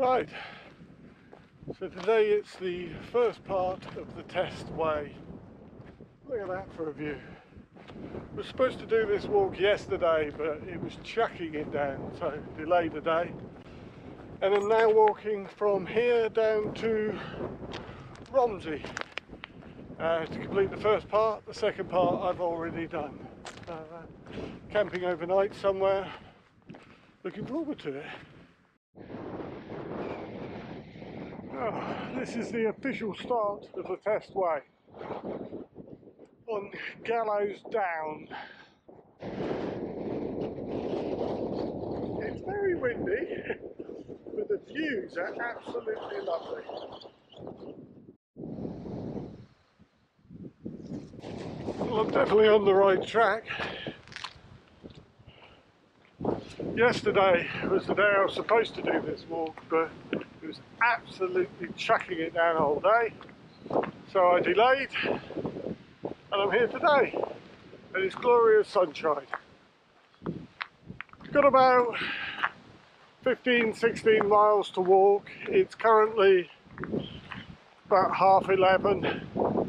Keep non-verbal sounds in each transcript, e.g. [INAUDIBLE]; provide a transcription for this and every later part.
Right, so today it's the first part of the test way. Look at that for a view. I was supposed to do this walk yesterday, but it was chucking it down, so delayed a day. And I'm now walking from here down to Romsey uh, to complete the first part. The second part I've already done. Uh, camping overnight somewhere. Looking forward to it. Oh, this is the official start of the test way on Gallows Down. It's very windy, [LAUGHS] but the views are absolutely lovely. Well, I'm definitely on the right track. Yesterday was the day I was supposed to do this walk, but it was absolutely chucking it down all day. So I delayed, and I'm here today, and it's glorious sunshine. Got about 15, 16 miles to walk. It's currently about half 11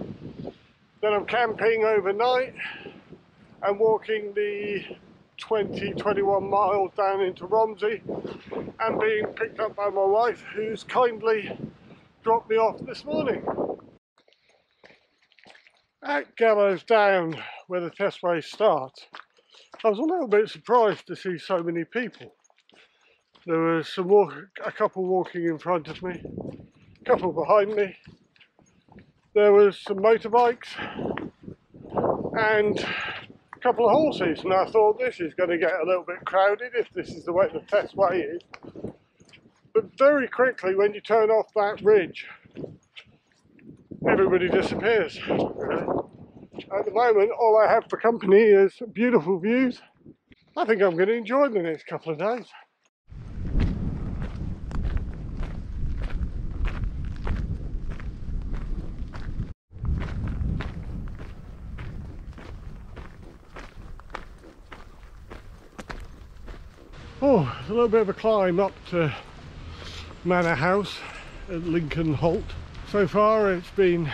then I'm camping overnight and walking the 20, 21 miles down into Romsey and being picked up by my wife who's kindly dropped me off this morning. At Gallows Down, where the test race starts, I was a little bit surprised to see so many people. There was some walk, a couple walking in front of me, a couple behind me, there was some motorbikes and couple of horses and I thought this is going to get a little bit crowded if this is the way the test way is. But very quickly when you turn off that ridge everybody disappears. At the moment all I have for company is beautiful views. I think I'm going to enjoy the next couple of days Oh, it's a little bit of a climb up to Manor House at Linkenholt. So far it's been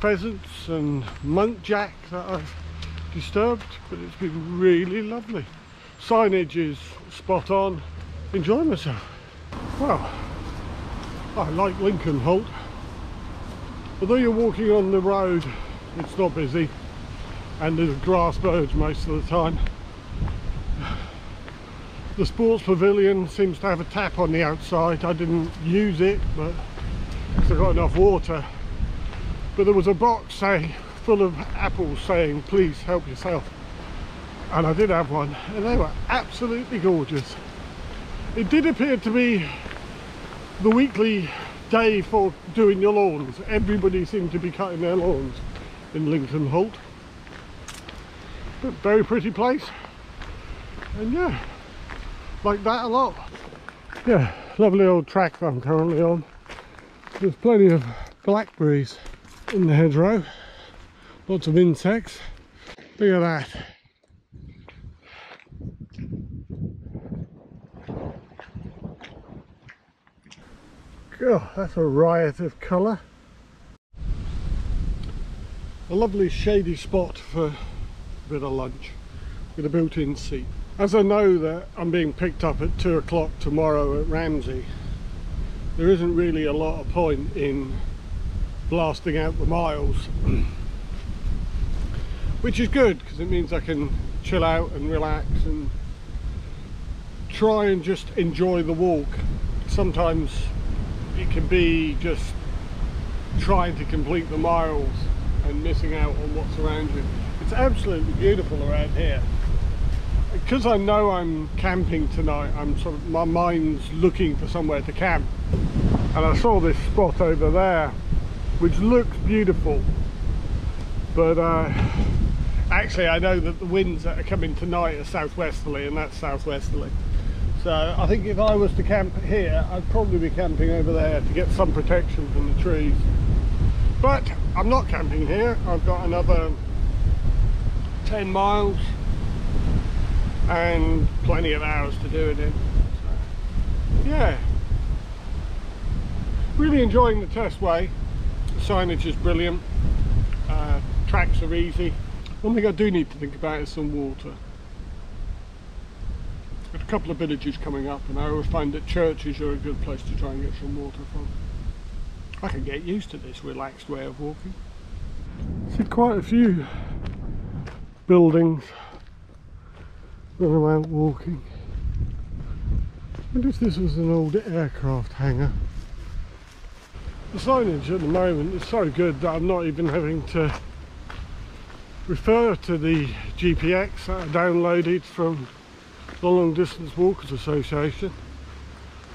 pheasants and muntjac that I've disturbed, but it's been really lovely. Signage is spot on. Enjoying myself. Well, I like Linkenholt. Although you're walking on the road, it's not busy and there's grass birds most of the time. The sports pavilion seems to have a tap on the outside. I didn't use it, but because I got enough water. But there was a box saying, full of apples saying, please help yourself. And I did have one, and they were absolutely gorgeous. It did appear to be the weekly day for doing your lawns. Everybody seemed to be cutting their lawns in Linkenholt. But very pretty place. And yeah, like that a lot. Yeah, lovely old track I'm currently on. There's plenty of blackberries in the hedgerow. Lots of insects. Look at that. God, that's a riot of colour. A lovely shady spot for a bit of lunch with a built-in seat. As I know that I'm being picked up at two o'clock tomorrow at Romsey, there isn't really a lot of point in blasting out the miles. [CLEARS THROAT] Which is good because it means I can chill out and relax and try and just enjoy the walk. Sometimes it can be just trying to complete the miles and missing out on what's around you. It's absolutely beautiful around here because I know I'm camping tonight, I'm sort of, my mind's looking for somewhere to camp. And I saw this spot over there, which looks beautiful. But uh, actually I know that the winds that are coming tonight are southwesterly and that's southwesterly. So I think if I was to camp here, I'd probably be camping over there to get some protection from the trees. But I'm not camping here. I've got another 10 miles and plenty of hours to do it in. So, yeah, really enjoying the testway. The signage is brilliant. Uh, tracks are easy. One thing I do need to think about is some water. Got a couple of villages coming up and I always find that churches are a good place to try and get some water from. I can get used to this relaxed way of walking. See quite a few buildings I'm out walking. I wonder if this was an old aircraft hangar. The signage at the moment is so good that I'm not even having to refer to the GPX that I downloaded from the Long Distance Walkers Association.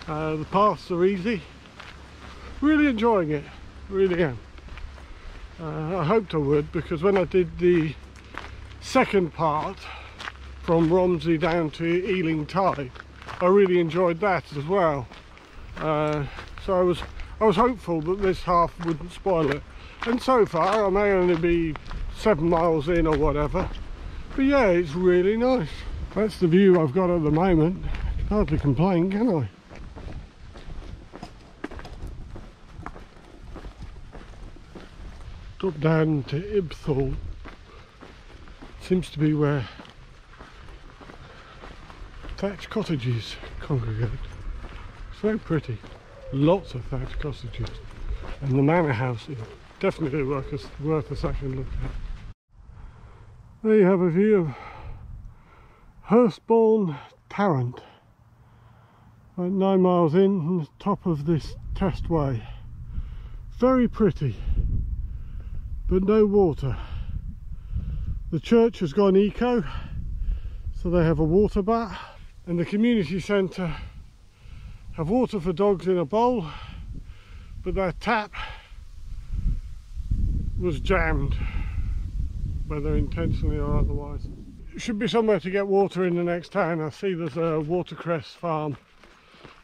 Uh, the paths are easy. Really enjoying it, really am. Uh, I hoped I would because when I did the second part from Romsey down to Eling Tide I really enjoyed that as well. Uh, so I was I was hopeful that this half wouldn't spoil it. And so far I may only be seven miles in or whatever. But yeah it's really nice. That's the view I've got at the moment. Hardly complain can I? Drop down to Ibthorpe seems to be where thatched cottages congregate. Very pretty. Lots of thatched cottages. And the manor house is definitely worth a, worth a second look at. There you have a view of Hurstbourne Tarrant. About nine miles in on the top of this testway. Very pretty, but no water. The church has gone eco, so they have a water butt, and the community centre have water for dogs in a bowl, but their tap was jammed, whether intentionally or otherwise. Should be somewhere to get water in the next town. I see there's a watercress farm,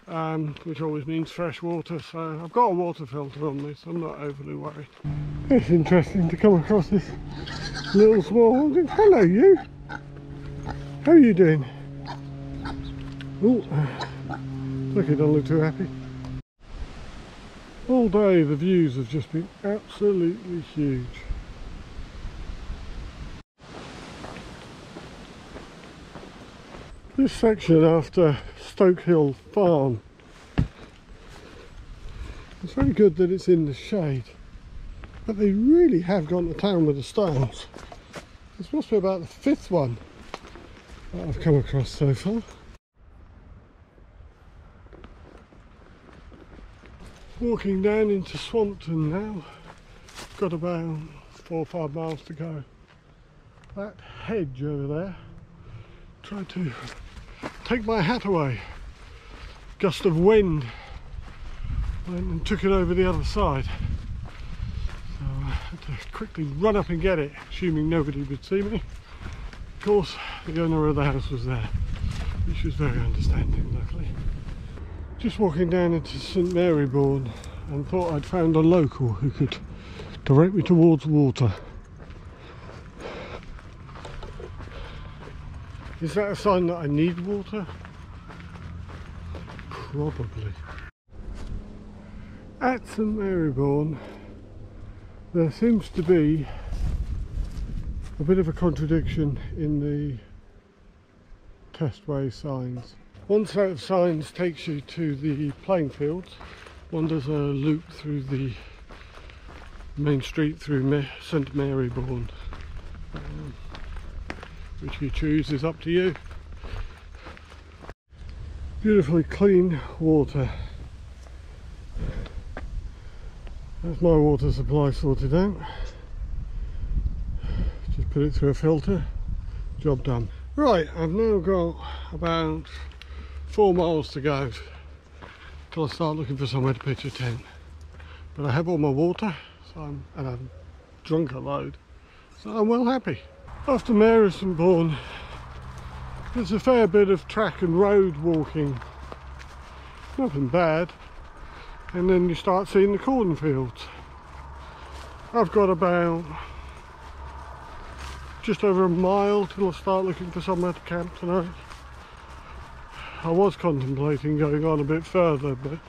um, which always means fresh water, so I've got a water filter on this, I'm not overly worried. It's interesting to come across this little small Hello you. How are you doing? Look, he don't look too happy. All day the views have just been absolutely huge. This section after Stoke Hill Farm it's very good that it's in the shade but they really have gone to town with the stones. This must be about the fifth one that I've come across so far. Walking down into Swampton now, got about four or five miles to go. That hedge over there, tried to take my hat away. Gust of wind went and took it over the other side So I had to quickly run up and get it, assuming nobody would see me. Of course, the owner of the house was there, which was very understanding, luckily. Just walking down into St Mary Bourne and thought I'd found a local who could direct me towards water. Is that a sign that I need water? Probably. At St Mary Bourne there seems to be a bit of a contradiction in the testway signs. One set of signs takes you to the playing fields, one does a loop through the main street through St Mary Bourne. Um, which you choose is up to you. Beautifully clean water That's my water supply sorted out. Just put it through a filter, job done. Right, I've now got about four miles to go till I start looking for somewhere to pitch a tent. But I have all my water, so I'm, and I've drunk a load, so I'm well happy. After Marylstone there's a fair bit of track and road walking. Nothing bad, and then you start seeing the cornfields. I've got about just over a mile till I start looking for somewhere to camp tonight. I was contemplating going on a bit further but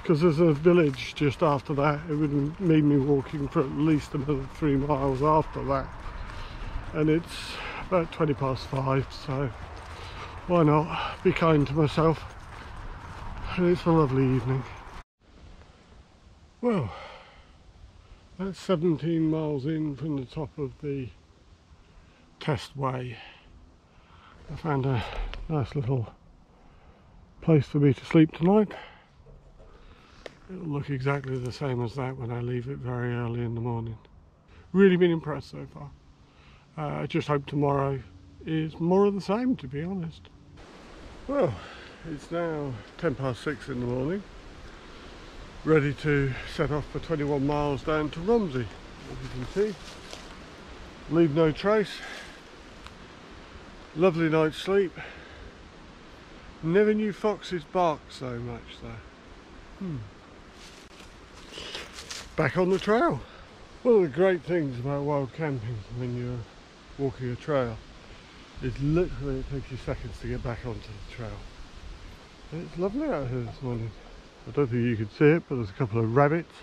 because there's a village just after that it would mean me walking for at least another three miles after that. And it's about 20 past five so why not? Be kind to myself. And it's a lovely evening. Well that's 17 miles in from the top of the test way I found a nice little place for me to sleep tonight. It'll look exactly the same as that when I leave it very early in the morning. Really been impressed so far. Uh, I just hope tomorrow is more of the same to be honest. Well it's now 10 past 6 in the morning. Ready to set off for 21 miles down to Romsey as you can see. Leave no trace lovely night's sleep. Never knew foxes bark so much though. Hmm. back on the trail. One of the great things about wild camping when you're walking a trail is literally it takes you seconds to get back onto the trail. And it's lovely out here this morning. I don't think you can see it but there's a couple of rabbits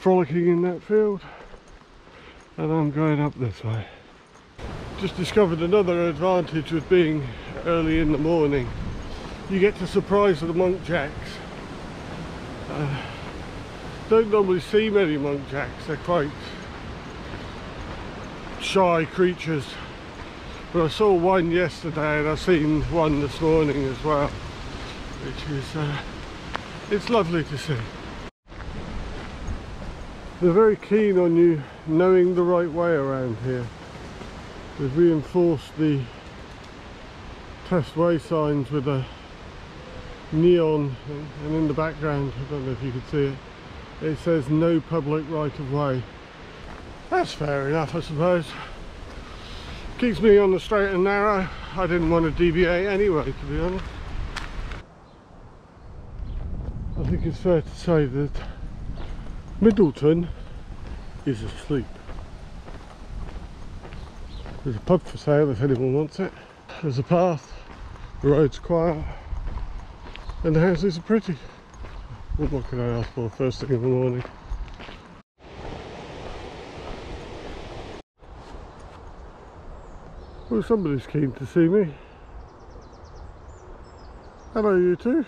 frolicking in that field and I'm going up this way just discovered another advantage with being early in the morning. You get to surprise the muntjacs uh, don't normally see many muntjacs, they're quite shy creatures. But I saw one yesterday and I've seen one this morning as well which is uh, it's lovely to see. They're very keen on you knowing the right way around here they've reinforced the test way signs with a neon and in the background I don't know if you can see it it says no public right of way. That's fair enough I suppose. Keeps me on the straight and narrow. I didn't want to deviate anyway to be honest. I think it's fair to say that Middleton is asleep there's a pub for sale if anyone wants it there's a path the road's quiet and the houses are pretty what more can I ask for first thing in the morning Well, somebody's keen to see me. Hello, you two.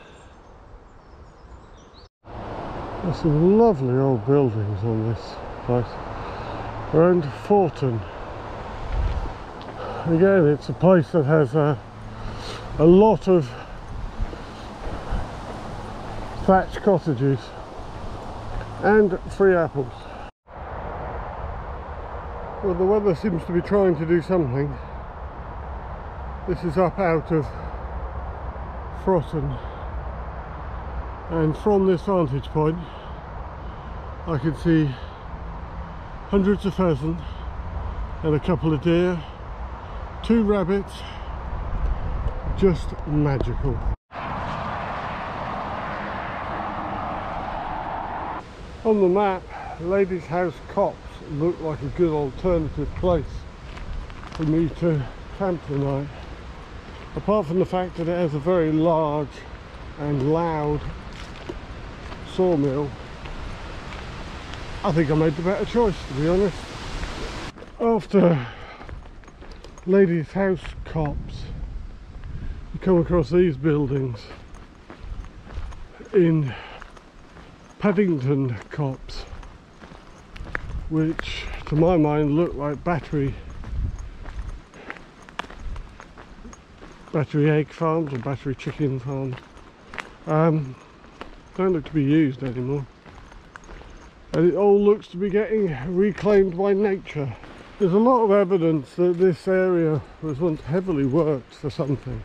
There's some lovely old buildings on this place. Around Forton. Again, it's a place that has a, a lot of thatched cottages and free apples. Well, the weather seems to be trying to do something. This is up out of Forton and from this vantage point I can see hundreds of pheasants and a couple of deer, two rabbits, just magical. On the map, Ladies House cops looked like a good alternative place for me to camp tonight. Apart from the fact that it has a very large and loud sawmill I think I made the better choice to be honest. After Ladies House cops. You come across these buildings in Paddington cops which to my mind look like battery battery egg farms or battery chicken farms. Um, don't look to be used anymore. And it all looks to be getting reclaimed by nature there's a lot of evidence that this area was once heavily worked for something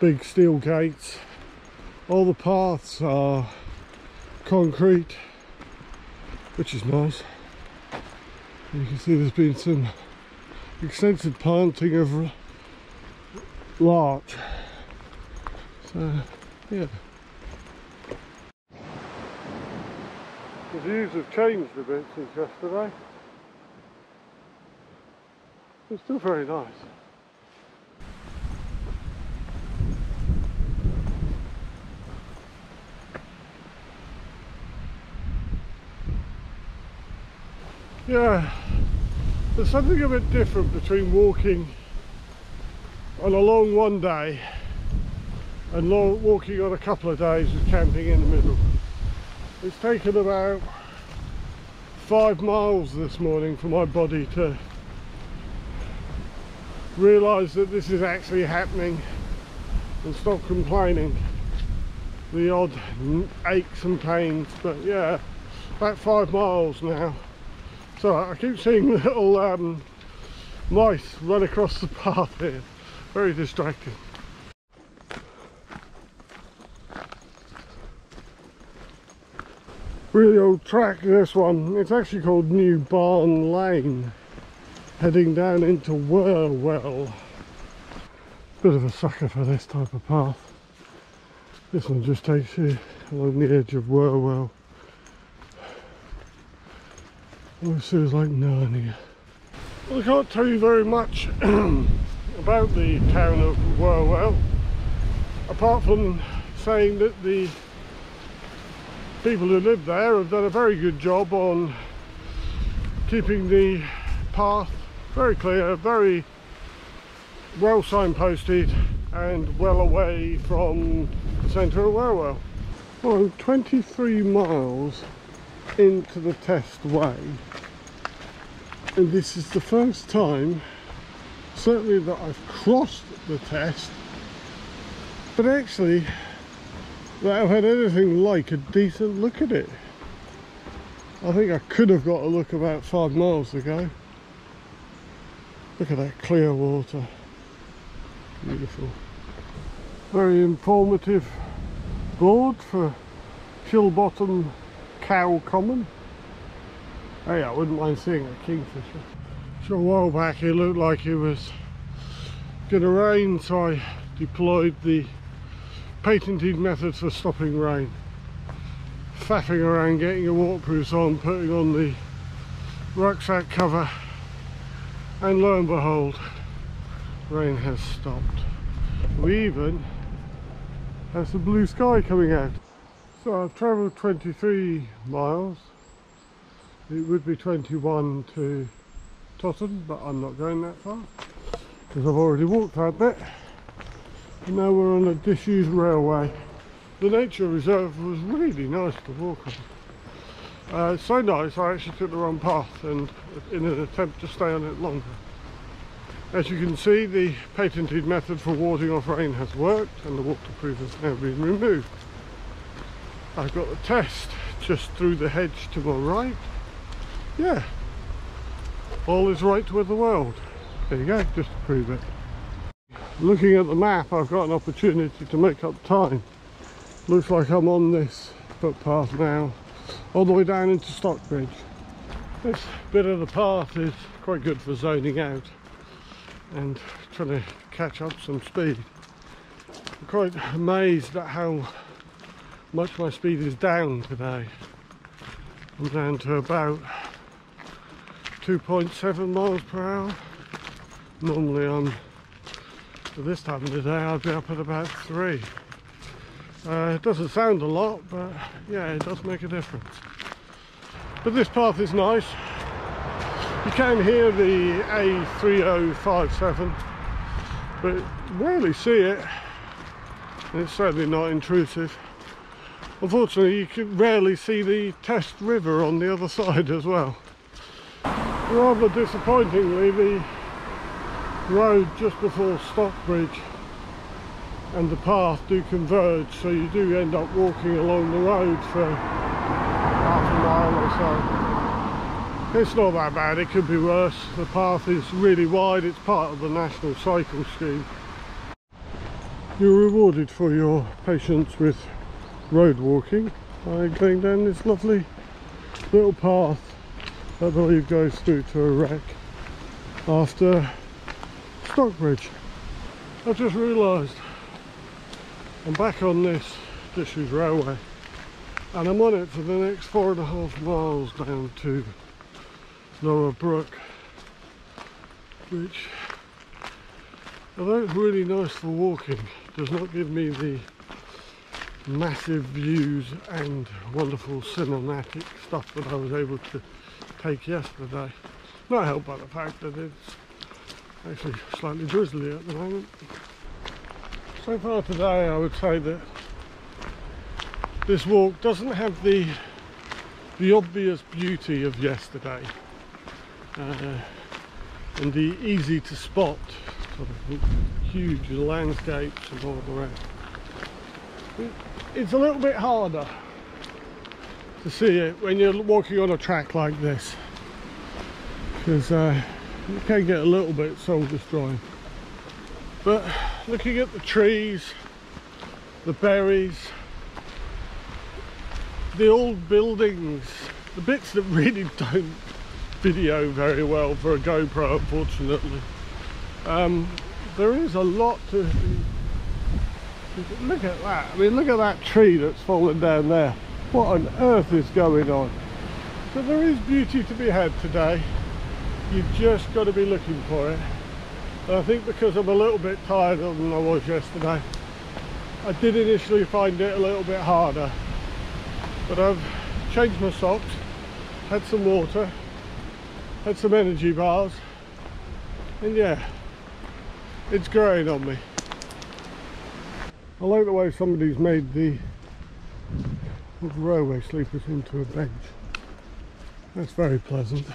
big steel gates all the paths are concrete which is nice you can see there's been some extensive planting of larch. So, yeah. The views have changed a bit since yesterday. It's still very nice. Yeah, there's something a bit different between walking on a long one day and long, walking on a couple of days with camping in the middle. It's taken about five miles this morning for my body to realise that this is actually happening and stop complaining. The odd aches and pains but yeah about five miles now. So I keep seeing [LAUGHS] little um, mice run across the path here. Very distracting. Really old track this one. It's actually called New Barn Lane heading down into Wherwell bit of a sucker for this type of path. This one just takes you along the edge of Wherwell almost feels like Narnia. Well, I can't tell you very much [CLEARS THROAT] about the town of Wherwell apart from saying that the people who live there have done a very good job on keeping the path very clear, very well signposted and well away from the centre of Wherwell. Well, I'm 23 miles into the test way and this is the first time certainly that I've crossed the test but actually that I've had anything like a decent look at it. I think I could have got a look about five miles ago. Look at that clear water. Beautiful. Very informative board for Chilbolton Cow Common. Hey, I wouldn't mind seeing a kingfisher. So a while back it looked like it was going to rain so I deployed the patented methods for stopping rain. Faffing around getting your waterproofs on, putting on the rucksack cover and lo and behold rain has stopped. We even have some blue sky coming out. So I've travelled 23 miles. It would be 21 to Totton but I'm not going that far because I've already walked that bit now we're on a disused railway. The nature reserve was really nice to walk on. Uh, so nice I actually took the wrong path and in an attempt to stay on it longer. As you can see the patented method for warding off rain has worked and the waterproof has now been removed. I've got the test just through the hedge to my right. Yeah, all is right with the world. There you go, just to prove it looking at the map I've got an opportunity to make up time looks like I'm on this footpath now all the way down into Stockbridge. This bit of the path is quite good for zoning out and trying to catch up some speed. I'm quite amazed at how much my speed is down today. I'm down to about 2.7 miles per hour. Normally I'm this time of the day I'd be up at about three. Uh, it doesn't sound a lot, but yeah, it does make a difference. But this path is nice. You can hear the A3057, but rarely see it. And it's certainly not intrusive. Unfortunately, you can rarely see the Test River on the other [LAUGHS] side as well. Rather disappointingly, the road just before Stockbridge and the path do converge so you do end up walking along the road for half a mile or so. It's not that bad, it could be worse. The path is really wide, it's part of the National Cycle Scheme. You're rewarded for your patience with road walking by going down this lovely little path that I believe goes through to a wreck after Stockbridge. I've just realised I'm back on this disused railway and I'm on it for the next four and a half miles down to Lower Brook which although it's really nice for walking does not give me the massive views and wonderful cinematic stuff that I was able to take yesterday. Not helped by the fact that it's actually slightly drizzly at the moment. So far today I would say that this walk doesn't have the the obvious beauty of yesterday uh, and the easy to spot sort of huge landscapes and all the rest. It's a little bit harder to see it when you're walking on a track like this because uh, you can get a little bit soul destroying but looking at the trees the berries the old buildings the bits that really [LAUGHS] don't video very well for a GoPro unfortunately. Um, there is a lot to look at that. I mean look at that tree that's fallen down there. What on earth is going on? So there is beauty to be had today. You've just got to be looking for it I think because I'm a little bit tired than I was yesterday. I did initially find it a little bit harder but I've changed my socks had some water had some energy bars and yeah it's growing on me. I like the way somebody's made the railway sleepers into a bench. That's very pleasant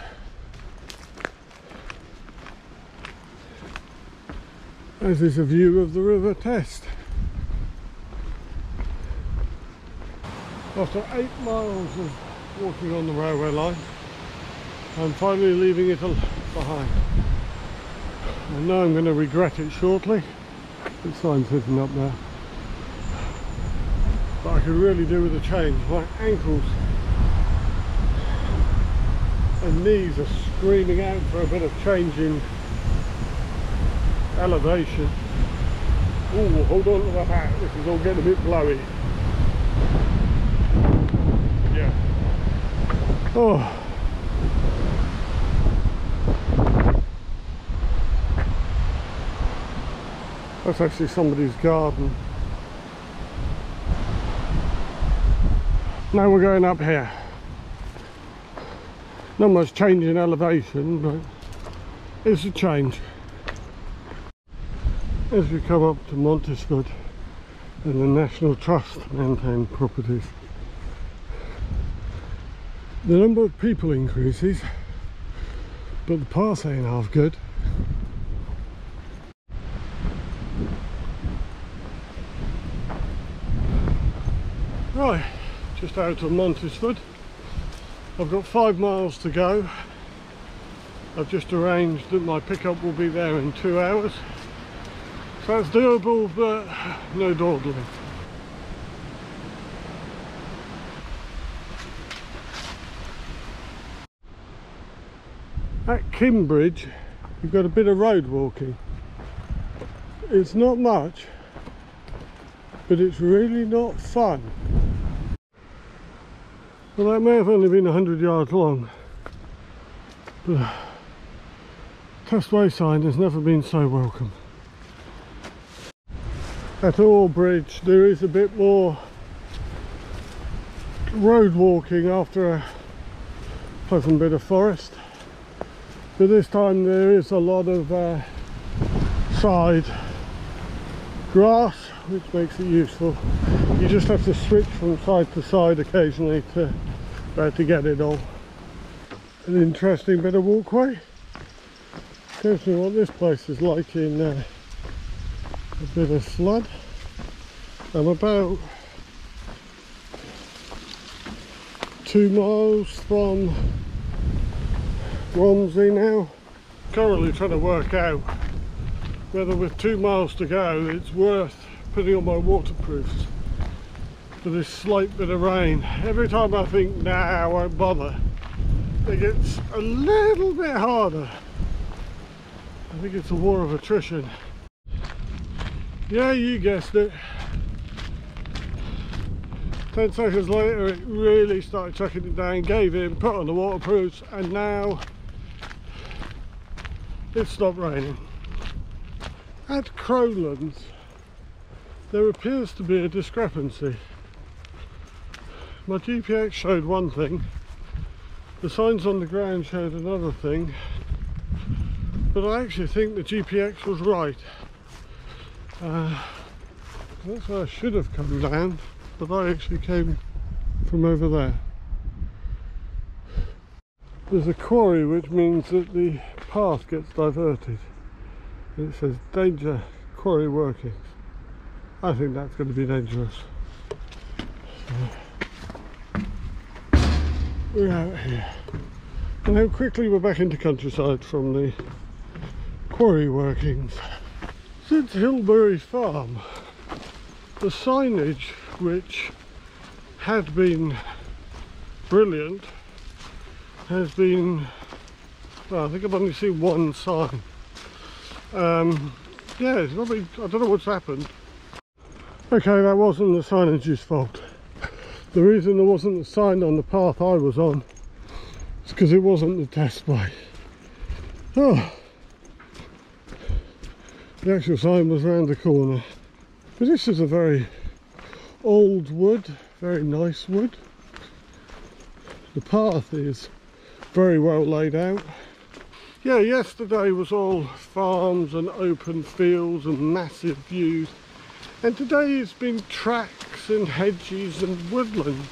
as is a view of the River Test. After eight miles of walking on the railway line I'm finally leaving it behind. I know I'm going to regret it shortly the sign's sitting up there. But I could really do with a change. My ankles and knees are screaming out for a bit of change in elevation oh hold on to the hat this is all getting a bit blowy yeah oh That's actually somebody's garden. Now we're going up here. Not much change in elevation, but it's a change. As we come up to Mottisfont and the National Trust maintained properties, the number of people increases, but the pass ain't half good. Right, just out of Mottisfont. I've got five miles to go. I've just arranged that my pickup will be there in two hours. So that's doable, but no dawdling. At Kimbridge, you've got a bit of road walking. It's not much, but it's really not fun. Well, that may have only been 100 yards long, but [SIGHS] Testway sign has never been so welcome. At Awbridge, there is a bit more road walking after a pleasant bit of forest, but this time there is a lot of uh, side grass which makes it useful. You just have to switch from side to side occasionally to try to get it all. An interesting bit of walkway. Tells me what this place is like in uh, a bit of flood I'm about two miles from Romsey now currently trying to work out whether with two miles to go it's worth putting on my waterproofs for this slight bit of rain. Every time I think, nah, I won't bother, it gets a little bit harder. I think it's a war of attrition. Yeah, you guessed it. 10 seconds later it really started chucking it down, gave in, put on the waterproofs and now it stopped raining. At Crowlands there appears to be a discrepancy. My GPX showed one thing, The signs on the ground showed another thing, but I actually think the GPX was right. Uh, that's where I should have come down, but I actually came from over there. There's a quarry which means that the path gets diverted. It says danger quarry workings. I think that's going to be dangerous. So, we're out here. And how quickly we're back into countryside from the quarry workings. Since Hillbury Farm, the signage which had been brilliant has been well, I think I've only seen one sign. Um, yeah it's not been, I don't know what's happened. Okay that wasn't the signage's fault. The reason there wasn't a sign on the path I was on is because it wasn't the test way. [SIGHS] Oh the actual sign was round the corner. But this is a very old wood very nice wood. The path is very well laid out. Yeah yesterday was all farms and open fields and massive views. And today it's been tracks and hedges and woodland.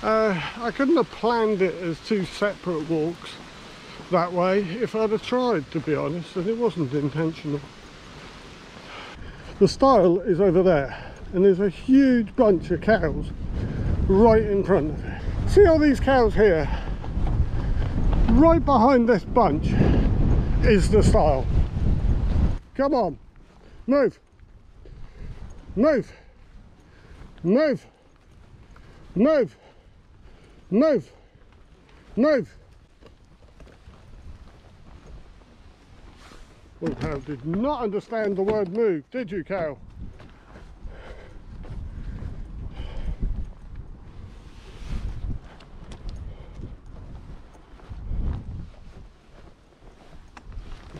Uh, I couldn't have planned it as two separate walks that way if I'd have tried to be honest and it wasn't intentional the stile is over there and there's a huge bunch of cows right in front of it. See all these cows here? Right behind this bunch is the stile come on move move move move move move did not understand the word move did you cow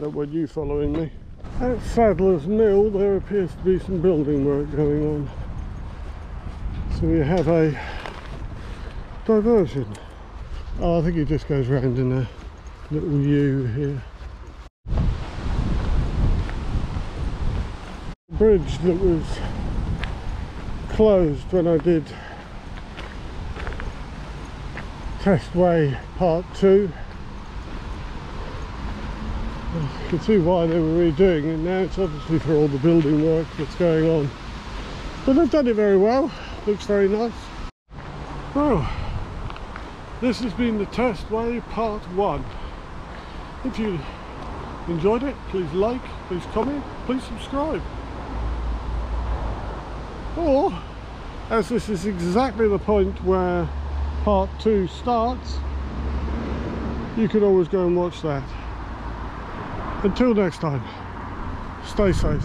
Don't you following me. At Sadler's Mill there appears to be some building work going on. So we have a diversion. Oh, I think it just goes round in a little U here. Bridge that was closed when I did Testway Part 2 you can see why they were redoing it now. It's obviously for all the building work that's going on. But they've done it very well. Looks very nice. Well this has been the testway part one. If you enjoyed it please like please comment please subscribe or as this is exactly the point where part two starts you could always go and watch that until next time, stay safe.